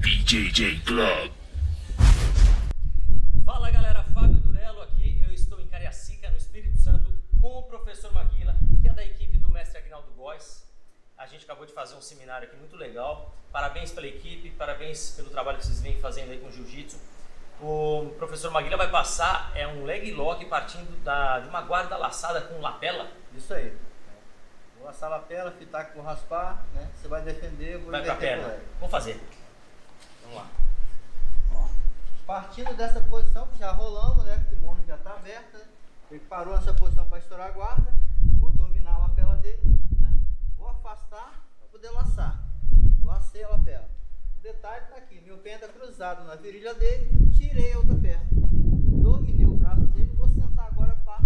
BJJ Club. Fala galera, Fábio Durello aqui. Eu estou em Cariacica, no Espírito Santo, com o professor Maguila, que é da equipe do mestre Agnaldo Góes. A gente acabou de fazer um seminário aqui muito legal. Parabéns pela equipe, parabéns pelo trabalho que vocês vêm fazendo aí com jiu-jitsu. O professor Maguila vai passar é um leg lock partindo da, de uma guarda laçada com lapela. Isso aí. Vou assar a lapela, fitar com raspar, né? Você vai defender, vou Vai pra perna. Vamos fazer. Vamos lá. Ó, Partindo dessa posição, que já rolamos, né? Que o mono já está aberto, né? Ele parou nessa posição para estourar a guarda. Vou dominar a lapela dele, né? Vou afastar para poder laçar. Lacei a lapela. O detalhe está aqui, meu pé está cruzado na virilha dele, tirei a outra perna. Dominei o braço dele, vou sentar agora para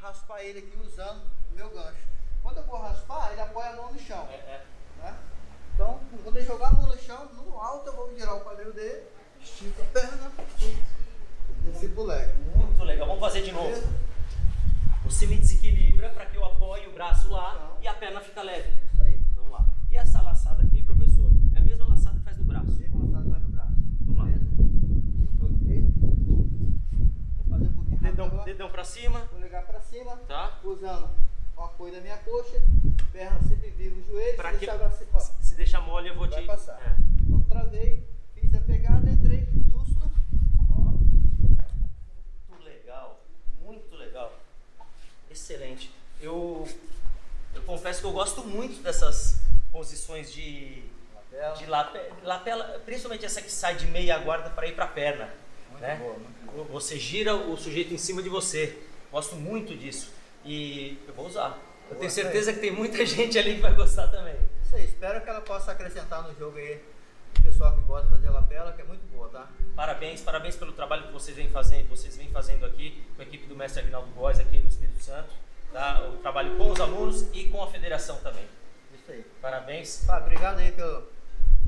raspar ele aqui usando o meu gancho. Quando eu vou raspar, ele apoia a mão no chão. É, é. né? Então, quando ele jogar a mão no chão, no alto eu vou virar o quadril dele, estico a perna, pro leg. Muito legal. Vamos fazer de novo. Você me desequilibra para que eu apoie o braço lá e a perna fica leve. Isso aí. Vamos lá. E essa laçada aqui, professor, é a mesma laçada que faz no braço. Mesmo lançado vai no braço. Vamos lá. Vou fazer um pouquinho Dedão, dedão pra cima, Vou ligar pra cima, tá? usando o apoio da minha coxa, perna sempre viva o joelho, Pra se que, deixar ó, se deixar mole, eu vou vai te... passar. É. Então travei, fiz a pegada, entrei justo. Ó, Muito legal, muito legal. Excelente. Eu, eu confesso que eu gosto muito dessas posições de, lapela. de lape- lapela, principalmente essa que sai de meia guarda para ir para a perna. Muito né? boa, muito boa. Você gira o sujeito em cima de você. Gosto muito disso. E eu vou usar. Eu tenho certeza que tem muita gente ali que vai gostar também. Isso aí, espero que ela possa acrescentar no jogo aí o pessoal que gosta de fazer lapela, que é muito boa, tá? Parabéns, parabéns pelo trabalho que vocês vêm fazendo, vocês vêm fazendo aqui com a equipe do mestre Aguinaldo Góes aqui no Espírito Santo. Tá? O trabalho com os alunos e com a federação também. Isso aí. Parabéns. Fábio, obrigado aí pela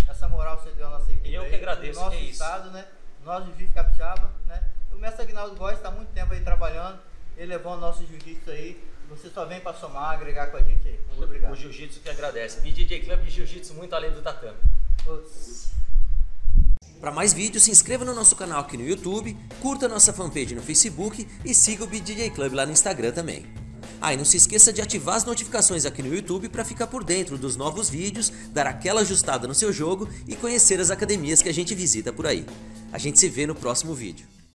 essa moral que você deu à nossa equipe. Eu aí, que agradeço, no nosso que isso. estado, né? Nós, Jiu-Jitsu Capixaba, né? O mestre Aguinaldo Góes está há muito tempo aí trabalhando, elevando nosso jiu-jitsu aí. Você só vem para somar, agregar com a gente aí. Muito obrigado. O Jiu-Jitsu que agradece. BJJ Club de Jiu-Jitsu muito além do tatame. Para mais vídeos, se inscreva no nosso canal aqui no YouTube, curta nossa fanpage no Facebook e siga o BDJ Club lá no Instagram também. Ah, e não se esqueça de ativar as notificações aqui no YouTube para ficar por dentro dos novos vídeos, dar aquela ajustada no seu jogo e conhecer as academias que a gente visita por aí. A gente se vê no próximo vídeo.